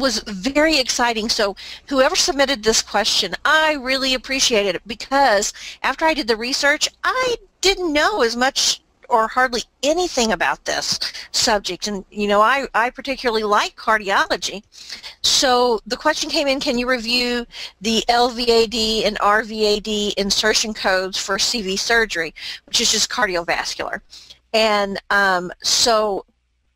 was very exciting. So whoever submitted this question, I really appreciated it because after I did the research, I didn't know as much or hardly anything about this subject. And, you know, I, I particularly like cardiology. So the question came in, can you review the LVAD and RVAD insertion codes for CV surgery, which is just cardiovascular. And um, so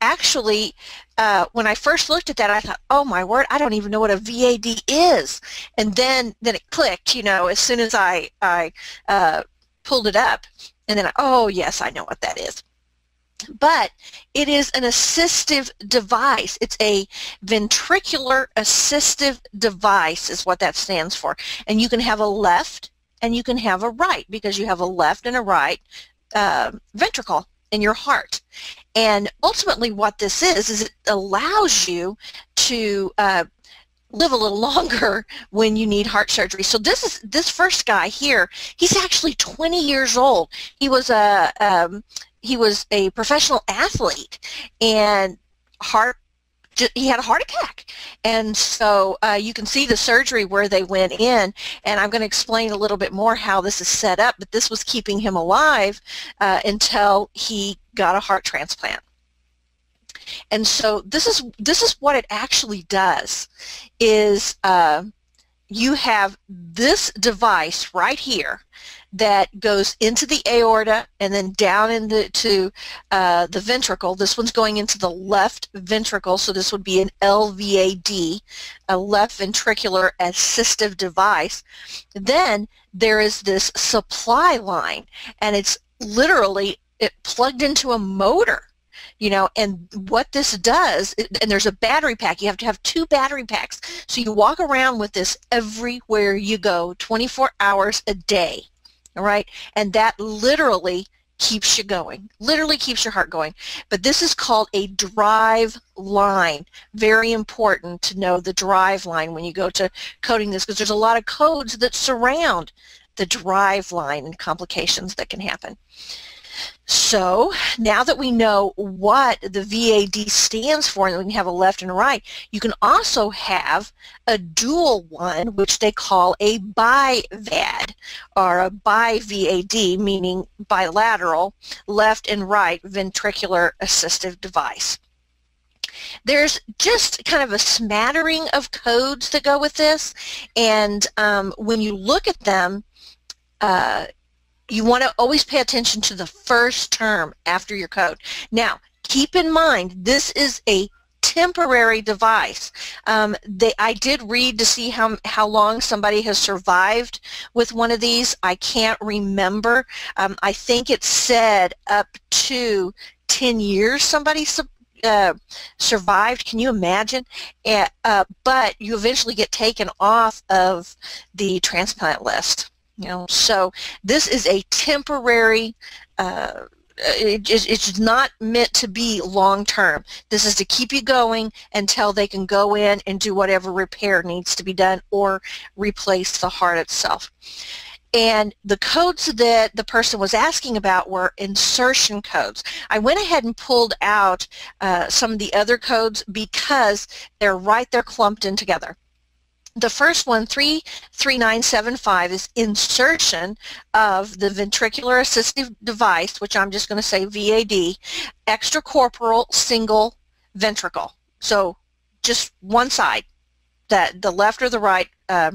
actually, uh, when I first looked at that, I thought, oh my word, I don't even know what a VAD is. And then, then it clicked, you know, as soon as I, I uh, pulled it up. And then, oh yes, I know what that is. But it is an assistive device. It's a ventricular assistive device is what that stands for. And you can have a left and you can have a right because you have a left and a right uh, ventricle in your heart. And ultimately what this is, is it allows you to uh, live a little longer when you need heart surgery. So this is this first guy here. He's actually 20 years old. He was a um, he was a professional athlete and heart he had a heart attack. And so uh, you can see the surgery where they went in, and I'm going to explain a little bit more how this is set up, but this was keeping him alive uh, until he got a heart transplant. And so this is this is what it actually does is uh, you have this device right here that goes into the aorta and then down into uh, the ventricle. This one's going into the left ventricle, so this would be an LVAD, a left ventricular assistive device. Then there is this supply line, and it's literally it plugged into a motor you know, and what this does, and there's a battery pack, you have to have two battery packs, so you walk around with this everywhere you go, 24 hours a day, all right, and that literally keeps you going, literally keeps your heart going. But this is called a drive line. Very important to know the drive line when you go to coding this because there's a lot of codes that surround the drive line and complications that can happen. So now that we know what the VAD stands for and we can have a left and a right, you can also have a dual one which they call a BIVAD or a BIVAD meaning bilateral left and right ventricular assistive device. There's just kind of a smattering of codes that go with this and um, when you look at them uh, you want to always pay attention to the first term after your code. Now, keep in mind, this is a temporary device. Um, they, I did read to see how, how long somebody has survived with one of these. I can't remember. Um, I think it said up to 10 years somebody uh, survived. Can you imagine? Uh, but you eventually get taken off of the transplant list. You know, so this is a temporary. Uh, it, it's not meant to be long term. This is to keep you going until they can go in and do whatever repair needs to be done or replace the heart itself. And the codes that the person was asking about were insertion codes. I went ahead and pulled out uh, some of the other codes because they're right there clumped in together. The first one, 33975, is insertion of the ventricular assistive device, which I'm just going to say VAD, extracorporeal single ventricle. So just one side, that the left or the right uh,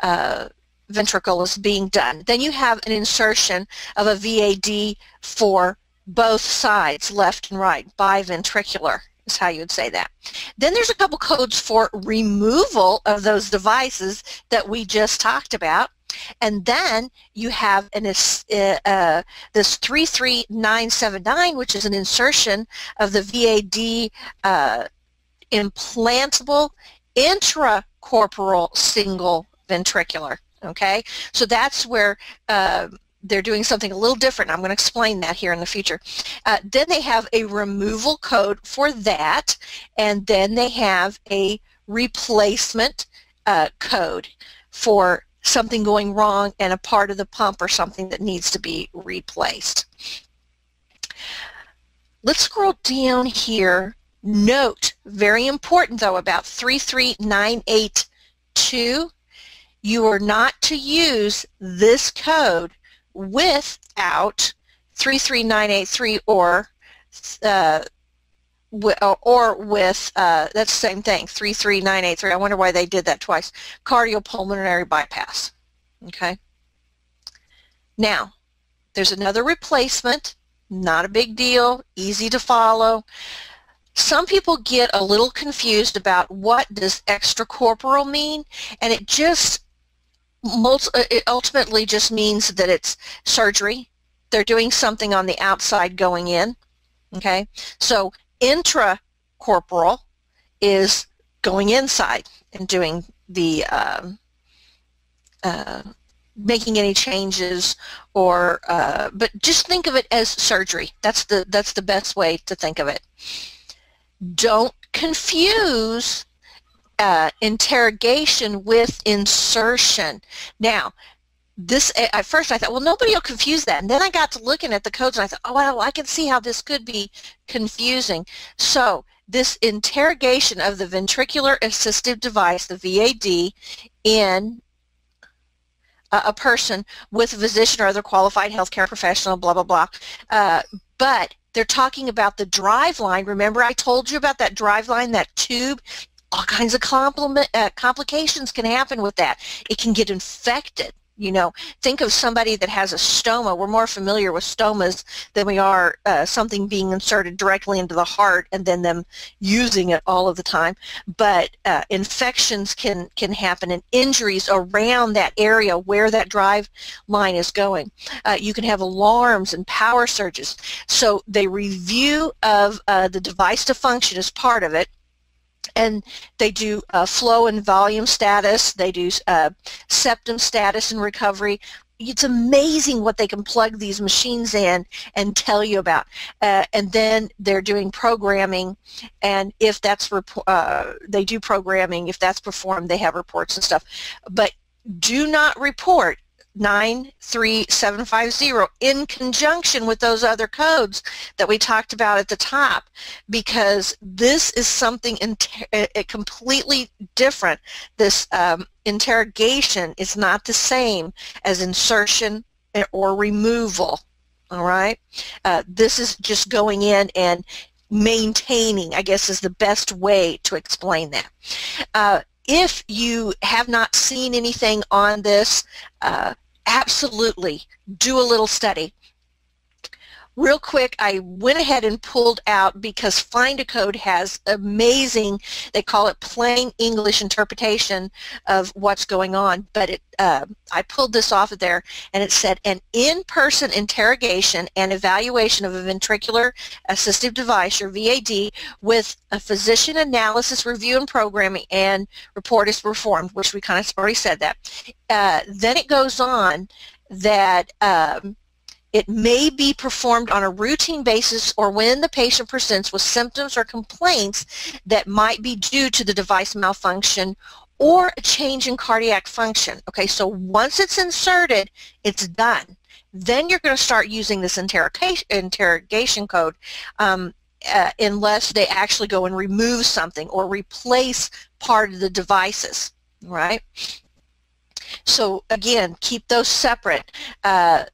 uh, ventricle is being done. Then you have an insertion of a VAD for both sides, left and right, biventricular is how you would say that. Then there's a couple codes for removal of those devices that we just talked about. And then you have an, uh, uh, this 33979, which is an insertion of the VAD uh, implantable intracorporeal single ventricular. Okay, so that's where uh, they're doing something a little different. I'm going to explain that here in the future. Uh, then they have a removal code for that, and then they have a replacement uh, code for something going wrong and a part of the pump or something that needs to be replaced. Let's scroll down here Note, very important though, about 33982, you are not to use this code without 33983 or uh, or with, uh, that's the same thing, 33983. I wonder why they did that twice. Cardiopulmonary bypass. Okay. Now, there's another replacement, not a big deal, easy to follow. Some people get a little confused about what does extracorporeal mean, and it just it ultimately just means that it's surgery. They're doing something on the outside going in. Okay, so intracorporeal is going inside and doing the um, uh, making any changes or uh, but just think of it as surgery that's the that's the best way to think of it don't confuse uh, interrogation with insertion now this at first I thought well nobody will confuse that and then I got to looking at the codes and I thought oh well I can see how this could be confusing so this interrogation of the ventricular assistive device the VAD in a person with a physician or other qualified healthcare professional, blah, blah, blah. Uh, but they're talking about the drive line. Remember I told you about that drive line, that tube? All kinds of uh, complications can happen with that. It can get infected. You know, think of somebody that has a stoma. We're more familiar with stomas than we are uh, something being inserted directly into the heart and then them using it all of the time. But uh, infections can, can happen and injuries around that area where that drive line is going. Uh, you can have alarms and power surges. So the review of uh, the device to function is part of it and they do uh, flow and volume status, they do uh, septum status and recovery. It's amazing what they can plug these machines in and tell you about. Uh, and then they're doing programming, and if that's, uh, they do programming, if that's performed, they have reports and stuff. But do not report 93750 in conjunction with those other codes that we talked about at the top because this is something completely different. This um, interrogation is not the same as insertion or removal. All right? Uh, this is just going in and maintaining, I guess is the best way to explain that. Uh, if you have not seen anything on this, uh, absolutely do a little study. Real quick, I went ahead and pulled out because Find a Code has amazing, they call it plain English interpretation of what's going on, but it, uh, I pulled this off of there and it said an in-person interrogation and evaluation of a ventricular assistive device, or VAD, with a physician analysis, review, and programming, and report is performed, which we kind of already said that. Uh, then it goes on that um, it may be performed on a routine basis or when the patient presents with symptoms or complaints that might be due to the device malfunction or a change in cardiac function. Okay, so once it's inserted, it's done. Then you're going to start using this interrogation, interrogation code um, uh, unless they actually go and remove something or replace part of the devices, right? So again, keep those separate. Uh,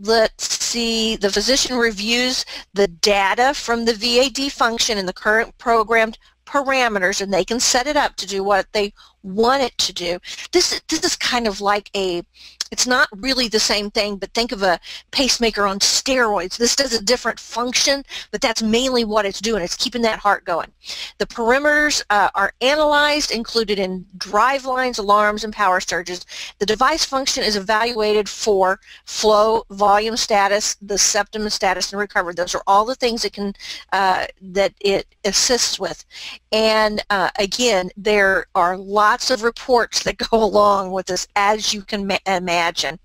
let's see, the physician reviews the data from the VAD function in the current programmed parameters and they can set it up to do what they want it to do. This, this is kind of like a it's not really the same thing, but think of a pacemaker on steroids. This does a different function, but that's mainly what it's doing. It's keeping that heart going. The perimeters uh, are analyzed, included in drive lines, alarms, and power surges. The device function is evaluated for flow, volume status, the septum status, and recovery. Those are all the things that can uh, that it assists with. And uh, again, there are lots of reports that go along with this, as you can imagine imagine.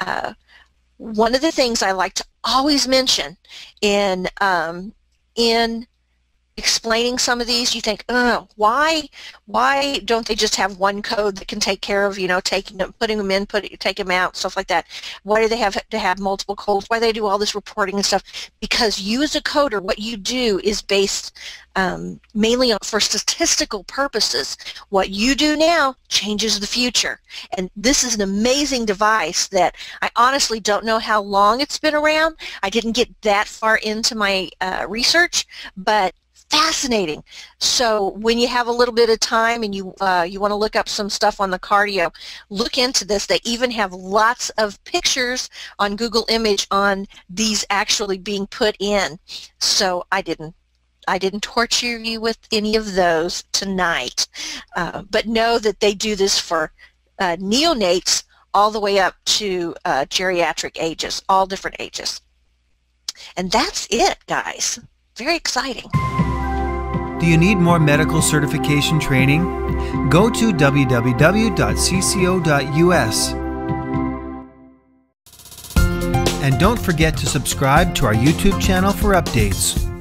Uh, one of the things I like to always mention in, um, in explaining some of these, you think, why, why don't they just have one code that can take care of, you know, taking them, putting them in, put take them out, stuff like that? Why do they have to have multiple codes? Why do they do all this reporting and stuff? Because you as a coder, what you do is based um, mainly on, for statistical purposes. What you do now changes the future. And this is an amazing device that I honestly don't know how long it's been around. I didn't get that far into my uh, research, but fascinating. So when you have a little bit of time and you uh, you want to look up some stuff on the cardio, look into this. They even have lots of pictures on Google Image on these actually being put in. So I didn't I didn't torture you with any of those tonight, uh, but know that they do this for uh, neonates all the way up to uh, geriatric ages, all different ages. And that's it, guys. Very exciting. Do you need more medical certification training? Go to www.cco.us. And don't forget to subscribe to our YouTube channel for updates.